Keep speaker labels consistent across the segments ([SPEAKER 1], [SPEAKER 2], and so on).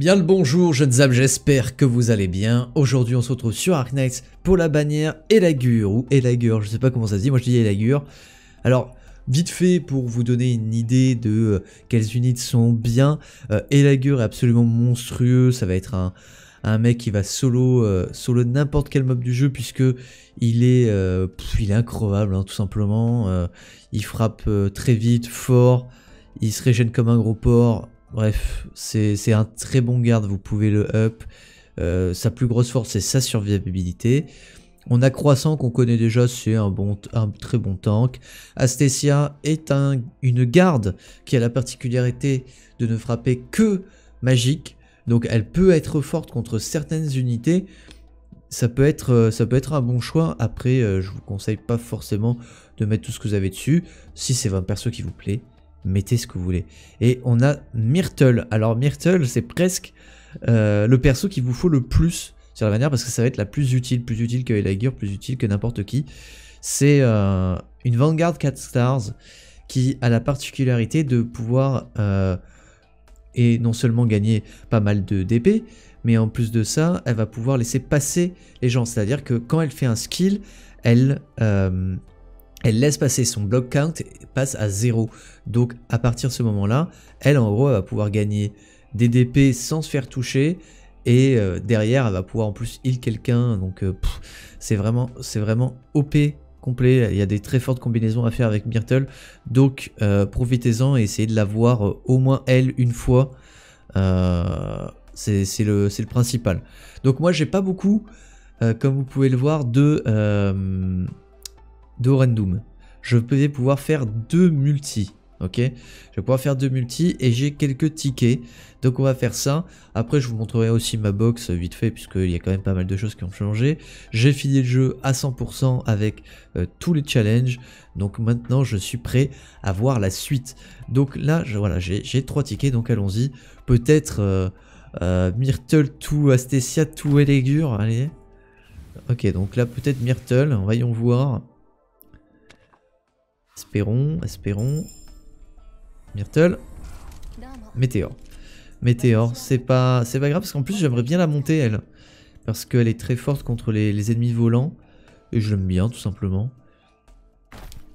[SPEAKER 1] Bien le bonjour jeunes âmes, j'espère que vous allez bien. Aujourd'hui on se retrouve sur Ark Knights pour la bannière Elagure, ou Elagure, je sais pas comment ça se dit, moi je dis Elagure. Alors, vite fait pour vous donner une idée de euh, quelles unités sont bien, euh, Elagure est absolument monstrueux, ça va être un, mec qui va solo, euh, solo n'importe quel mob du jeu puisque il est, euh, incroyable hein, tout simplement, il frappe très vite, fort, il se régène comme un gros porc, Bref, c'est un très bon garde, vous pouvez le up. Euh, sa plus grosse force, c'est sa survivabilité. On a Croissant qu'on connaît déjà, c'est un, bon, un très bon tank. Astesia est un, une garde qui a la particularité de ne frapper que magique. Donc elle peut être forte contre certaines unités. Ça peut être, euh, ça peut être un bon choix. Après, euh, je vous conseille pas forcément de mettre tout ce que vous avez dessus. Si c'est un perso qui vous plaît, mettez ce que vous voulez. Et on a Myrtle. Alors Myrtle, c'est presque euh, le perso qu'il vous faut le plus sur la manière parce que ça va être la plus utile, plus utile que Elagir, plus utile que n'importe qui. C'est euh, une Vanguard 4 stars qui a la particularité de pouvoir euh, et non seulement gagner pas mal de DP, mais en plus de ça, elle va pouvoir laisser passer les gens. C'est-à-dire que quand elle fait un skill, elle, elle laisse passer son block count et passe à 0. Donc à partir de ce moment-là, elle en gros elle va pouvoir gagner des DP sans se faire toucher et euh, derrière elle va pouvoir en plus heal quelqu'un. Donc euh, c'est vraiment c'est vraiment OP complet. Il y a des très fortes combinaisons à faire avec Myrtle. Donc euh, profitez-en et essayez de la voir au moins elle une fois. C'est le, le principal. Donc moi j'ai pas beaucoup, comme vous pouvez le voir, de de Random. Je vais pouvoir faire deux multi. Ok, je vais pouvoir faire deux multi et j'ai quelques tickets. Donc on va faire ça. Après je vous montrerai aussi ma box vite fait puisqu'il y a quand même pas mal de choses qui ont changé. J'ai fini le jeu à 100% avec euh, tous les challenges. Donc maintenant je suis prêt à voir la suite. Donc là voilà j'ai trois tickets donc allons-y. Peut-être euh, euh, Myrtle tout Astesia tout Elegure. Allez. Ok donc là peut-être Myrtle. Voyons voir. Espérons, espérons. Myrtle. Météor. Météor, c'est pas, pas grave parce qu'en plus j'aimerais bien la monter elle. Parce qu'elle est très forte contre les, ennemis volants. Et je l'aime bien tout simplement.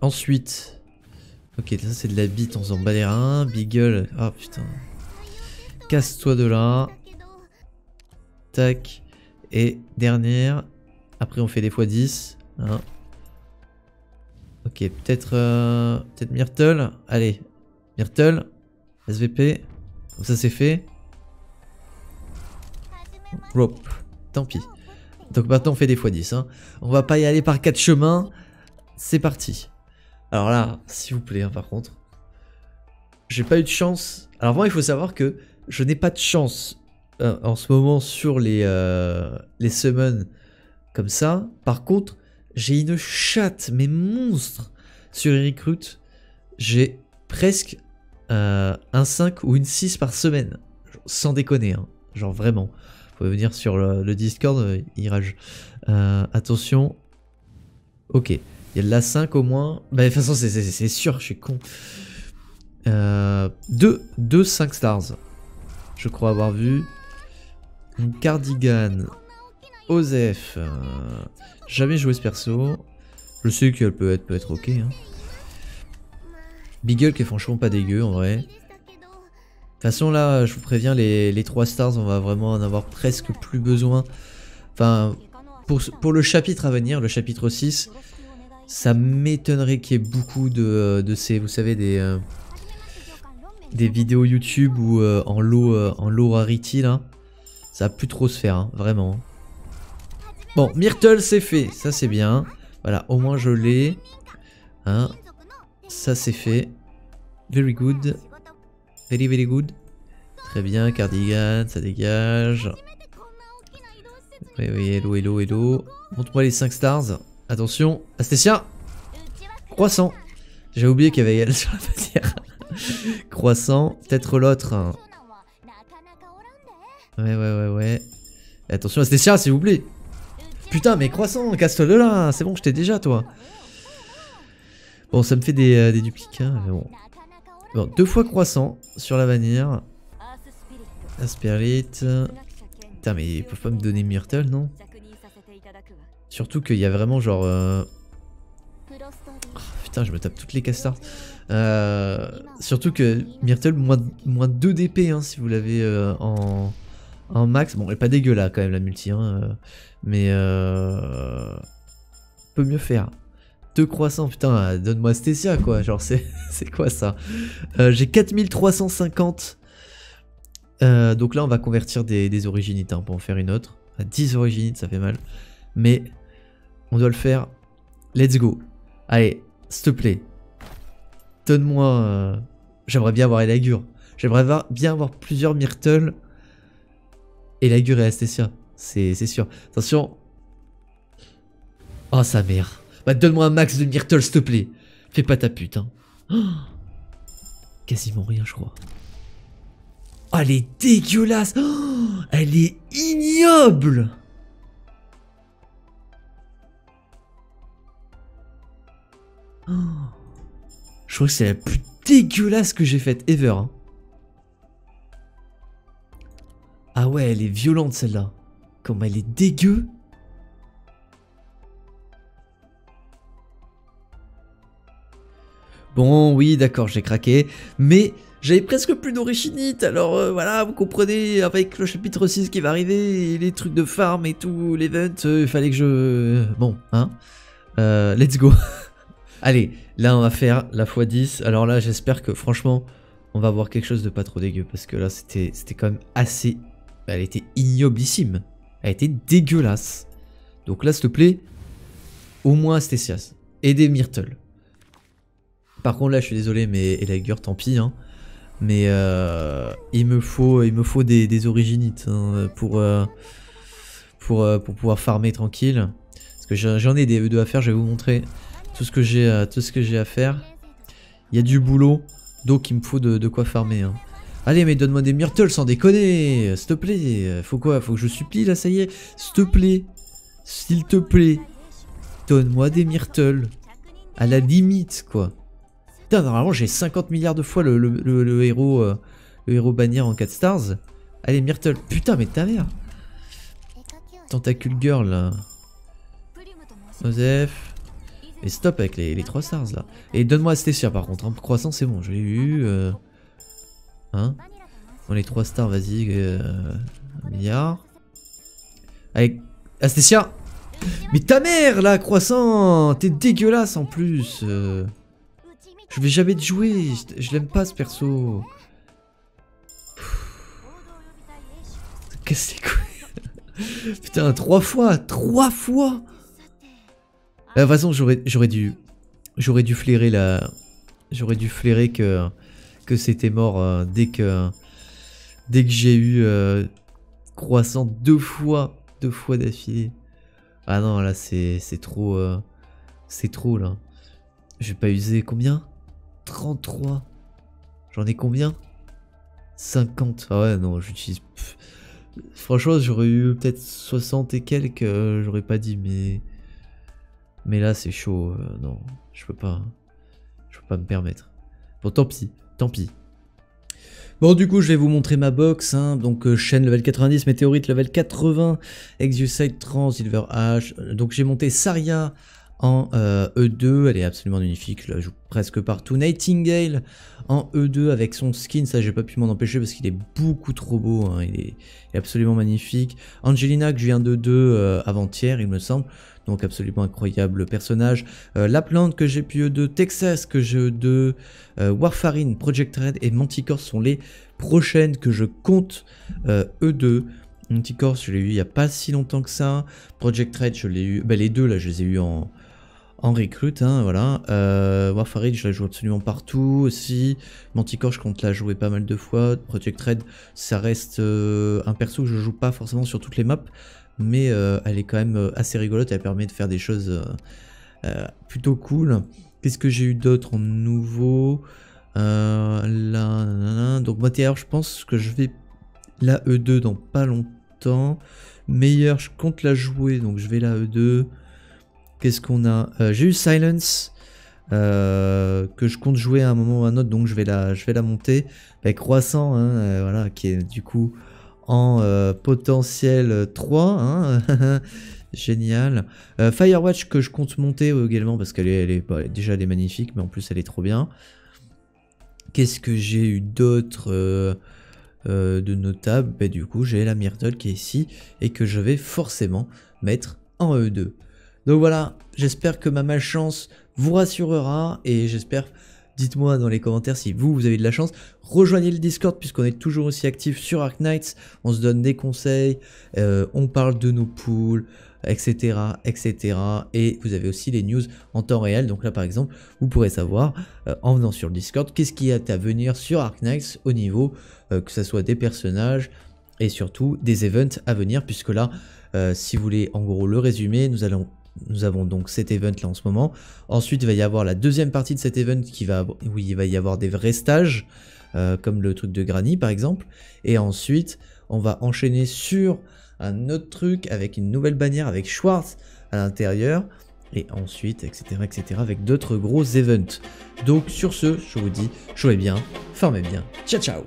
[SPEAKER 1] Ensuite. Ok, ça c'est de la bite, on s'en bat. Ah putain. Casse-toi de là. Tac. Et dernière. Après on fait des fois 10. Hein. Ok, peut-être euh, peut-être Myrtle. Allez, Myrtle, SVP, comme ça c'est fait. Rope, tant pis. Donc maintenant on fait des x10. Hein. On va pas y aller par quatre chemins. C'est parti. Alors là, s'il vous plaît, hein, par contre. J'ai pas eu de chance. Alors moi il faut savoir que je n'ai pas de chance euh, en ce moment sur les, euh, les summons comme ça. Par contre, j'ai une chatte, mais monstre, sur les recruits. J'ai presque euh, un 5 ou une 6 par semaine. Sans déconner, hein. genre vraiment. Vous pouvez venir sur le, Discord, euh, il rage. Euh, attention. Ok, il y a de la 5 au moins. Bah, de toute façon, c'est sûr, je suis con. 2 euh, 2 5 stars. Je crois avoir vu. Une cardigan. Osef. euh, jamais joué ce perso. Je sais qu'elle peut être, peut être ok. Hein. Beagle qui est franchement pas dégueu en vrai. De toute façon là, je vous préviens, les, les 3 stars, on va vraiment en avoir presque plus besoin. Enfin, pour, le chapitre à venir, le chapitre 6, ça m'étonnerait qu'il y ait beaucoup de, ces, vous savez, des, euh, vidéos YouTube ou euh, en low, en rarity là. Ça va plus trop se faire, hein, vraiment. Bon, Myrtle c'est fait, ça c'est bien. Voilà, au moins je l'ai. Hein, ça c'est fait. Very good. Very very good. Très bien, cardigan, ça dégage. Oui, oui, hello, hello, hello. Montre-moi les 5 stars. Attention, Astesia Croissant J'ai oublié qu'il y avait elle sur la bannière. Croissant, peut-être l'autre. Ouais, ouais, ouais, ouais. Attention, Astesia, s'il vous plaît. Putain, mais croissant, casse-toi de là. C'est bon, je t'ai déjà, toi. Bon, ça me fait des, euh, duplicats, mais bon. Bon, deux fois croissant sur la bannière. Asperlite. Putain, mais ils peuvent pas me donner Myrtle, non? Surtout qu'il y a vraiment genre... Euh, oh, putain, je me tape toutes les castars. Euh, surtout que Myrtle, moins, moins 2 d'épée hein, si vous l'avez en, en max. Bon, elle est pas dégueulasse quand même la multi, hein, mais peut mieux faire. Deux croissants, putain, donne-moi Stécia quoi, genre c'est quoi ça? J'ai 4350 euh, donc là, on va convertir des, originites hein, pour en faire une autre. À 10 originites, ça fait mal. Mais on doit le faire. Let's go. Allez, s'il te plaît. Donne-moi... Euh, j'aimerais bien avoir Elagur. J'aimerais bien avoir plusieurs Myrtle. Et Astécia. C'est sûr. Attention. Oh, sa mère. Bah, donne-moi un max de Myrtle, s'il te plaît. Fais pas ta pute, hein. quasiment rien, je crois. Oh, elle est dégueulasse oh, Elle est ignoble. Je crois que c'est la plus dégueulasse que j'ai faite ever. Hein. Ah ouais, elle est violente celle-là. Comme elle est dégueu. Bon, oui, d'accord, j'ai craqué. Mais j'avais presque plus d'orichinite, alors euh, voilà, vous comprenez, avec le chapitre 6 qui va arriver, les trucs de farm et tout, l'event, euh, il fallait que je... Bon, hein euh, Let's go Allez, là on va faire la x10, alors là j'espère que franchement, on va avoir quelque chose de pas trop dégueu, parce que là c'était quand même assez... Elle était ignoblissime, elle était dégueulasse. Donc là s'il te plaît, au moins Astécias, et des Myrtle. Par contre là je suis désolé mais Elagur tant pis hein. Mais euh, il me faut, des, originites hein, pour, euh, euh, pour pouvoir farmer tranquille. Parce que j'en ai des E2 à faire, je vais vous montrer tout ce que j'ai tout ce que j'ai à faire. Il y a du boulot, donc il me faut de, quoi farmer. Hein. Allez, mais donne-moi des myrtles sans déconner, s'il te plaît. Faut quoi Faut que je supplie là, ça y est? S'il te plaît, s'il te plaît, donne-moi des myrtles. À la limite, quoi. Putain, normalement j'ai 50 milliards de fois le, héros euh, le héros bannière en 4 stars. Allez, Myrtle. Putain, mais ta mère. Tentacule Girl. Joseph. Et stop avec les, les 3 stars, là. Et donne-moi Astécia, par contre. Hein. croissant, c'est bon. Je l'ai eu. Euh... Hein Bon, les 3 stars, vas-y. Euh... Milliard. Avec Astécia Mais ta mère, là, croissant T'es dégueulasse, en plus euh... Je vais jamais te jouer, je, l'aime pas ce perso. Que c'est quoi Putain, trois fois, trois fois De toute façon, j'aurais dû, j'aurais dû flairer la, j'aurais dû flairer que que c'était mort euh, dès que dès que j'ai eu euh, croissant deux fois, deux fois d'affilée. Ah non, là c'est trop, euh, c'est trop là. Je vais pas user combien? 33. J'en ai combien? 50. Ah ouais, non, j'utilise... Franchement, j'aurais eu peut-être 60 et quelques, j'aurais pas dit, mais... Mais là, c'est chaud. Non, je peux pas. Je peux pas me permettre. Bon, tant pis, tant pis. Bon, du coup, je vais vous montrer ma box. Hein. Donc, euh, chaîne level 90, météorite level 80, Exuside Trans, Silver Ash. Donc, j'ai monté Saria en E2, euh, e elle est absolument magnifique, je joue presque partout. Nightingale en E2 avec son skin, ça j'ai pas pu m'en empêcher parce qu'il est beaucoup trop beau, hein. il, est, absolument magnifique. Angelina que je viens de 2 euh, avant-hier il me semble, donc absolument incroyable personnage. Euh, la plante que j'ai pu E2, Texas que j'ai E2, Warfarine, Project Red et Manticore sont les prochaines que je compte E2. Manticore je l'ai eu il y a pas si longtemps que ça, Project Red je l'ai eu, bah les deux là je les ai eu en en recrute, hein, voilà. Euh, Warfarid, je la joue absolument partout aussi. Manticore, je compte la jouer pas mal de fois. Project Red, ça reste euh, un perso que je joue pas forcément sur toutes les maps, mais euh, elle est quand même euh, assez rigolote. Elle permet de faire des choses plutôt cool. Qu'est-ce que j'ai eu d'autre en nouveau là, Donc, Motière, je pense que je vais la E2 dans pas longtemps. Meilleur, je compte la jouer, donc je vais la E2. Qu'est-ce qu'on a euh, J'ai eu Silence. euh, que je compte jouer à un moment ou à un autre, donc je vais la, je vais monter avec Croissant, hein, euh, voilà, qui est du coup en euh, potentiel 3. Hein, génial. Firewatch que je compte monter également parce qu'elle est, elle est, déjà elle est magnifique, mais en plus elle est trop bien. Qu'est-ce que j'ai eu d'autre de notable? Ben, Du coup, j'ai la Myrtle qui est ici et que je vais forcément mettre en E2. Donc voilà, j'espère que ma malchance vous rassurera et j'espère, dites-moi dans les commentaires si vous, vous avez de la chance. Rejoignez le Discord puisqu'on est toujours aussi actif sur Ark Knights, on se donne des conseils, euh, on parle de nos pools, etc., etc. Et vous avez aussi les news en temps réel. Donc là, par exemple, vous pourrez savoir, euh, en venant sur le Discord, qu'est-ce qui est à venir sur Ark Knights au niveau, euh, que ce soit des personnages et surtout des events à venir, puisque là, si vous voulez en gros le résumer, nous allons nous avons donc cet event là en ce moment. Ensuite, il va y avoir la deuxième partie de cet event qui va, où il va y avoir des vrais stages, euh, comme le truc de Granny par exemple. Et ensuite, on va enchaîner sur un autre truc avec une nouvelle bannière avec Schwartz à l'intérieur. Et ensuite, etc., etc., avec d'autres gros events. Donc sur ce, je vous dis, jouez bien, formez bien. Ciao, ciao